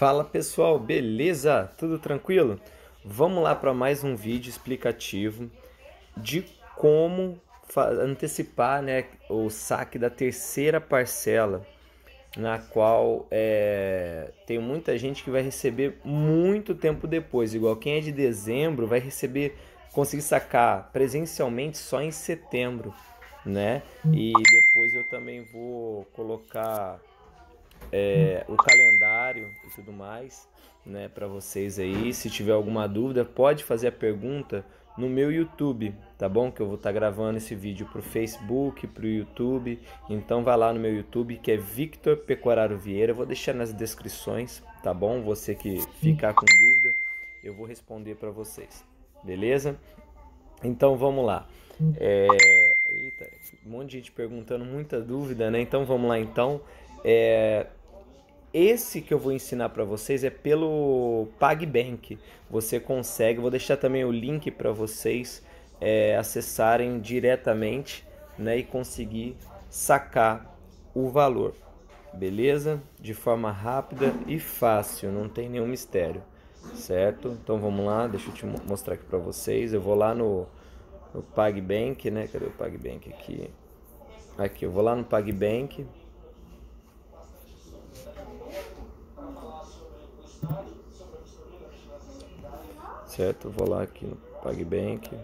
Fala pessoal, beleza? Tudo tranquilo? Vamos lá para mais um vídeo explicativo de como antecipar né, o saque da terceira parcela, na qual é, tem muita gente que vai receber muito tempo depois, igual quem é de dezembro vai receber, conseguir sacar presencialmente só em setembro, né? E depois eu também vou colocar é, o calendário e tudo mais, né, para vocês aí. Se tiver alguma dúvida, pode fazer a pergunta no meu YouTube, tá bom? Que eu vou estar tá gravando esse vídeo pro Facebook, pro YouTube. Então vai lá no meu YouTube que é Victor Pecoraro Vieira. Eu vou deixar nas descrições, tá bom? Você que ficar com dúvida, eu vou responder para vocês. Beleza? Então vamos lá. É... Eita, um monte de gente perguntando, muita dúvida, né? Então vamos lá então. É, esse que eu vou ensinar para vocês é pelo PagBank. Você consegue, vou deixar também o link para vocês é, acessarem diretamente né, e conseguir sacar o valor. Beleza? De forma rápida e fácil, não tem nenhum mistério. Certo? Então vamos lá, deixa eu te mostrar aqui para vocês. Eu vou lá no, no PagBank, né? Cadê o PagBank aqui? Aqui, eu vou lá no PagBank. Certo? Eu vou lá aqui no PagBank.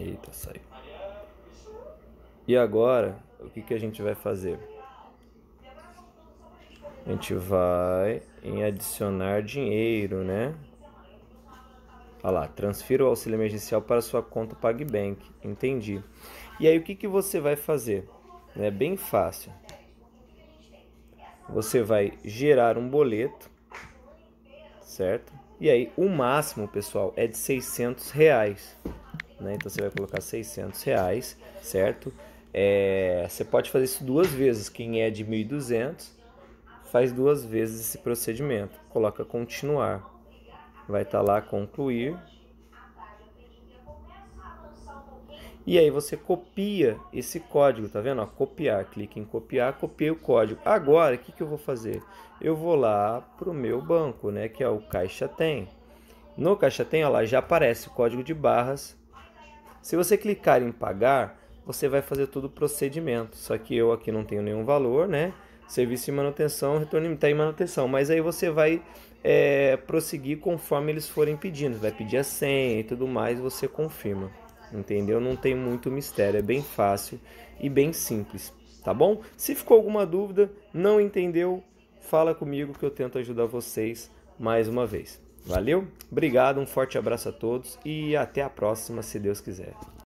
Eita, saiu. E agora, o que, que a gente vai fazer? A gente vai em adicionar dinheiro, né? Olha lá, transfira o auxílio emergencial para sua conta PagBank. Entendi. E aí o que, que você vai fazer? É bem fácil. Você vai gerar um boleto, certo? E aí, o máximo, pessoal, é de 600 reais. Né? Então, você vai colocar 600 reais, certo? É, você pode fazer isso duas vezes. Quem é de 1.200 faz duas vezes esse procedimento. Coloca continuar. Vai estar tá lá concluir. E aí você copia esse código, tá vendo? Ó, copiar, clique em copiar, copiei o código. Agora, o que, que eu vou fazer? Eu vou lá para o meu banco, né? Que é o Caixa Tem. No Caixa Tem, ó lá, já aparece o código de barras. Se você clicar em pagar, você vai fazer todo o procedimento. Só que eu aqui não tenho nenhum valor, né? Serviço de manutenção, retorno está em manutenção. Mas aí você vai é, prosseguir conforme eles forem pedindo. Vai pedir a senha e tudo mais, você confirma entendeu? Não tem muito mistério, é bem fácil e bem simples, tá bom? Se ficou alguma dúvida, não entendeu, fala comigo que eu tento ajudar vocês mais uma vez. Valeu? Obrigado, um forte abraço a todos e até a próxima, se Deus quiser.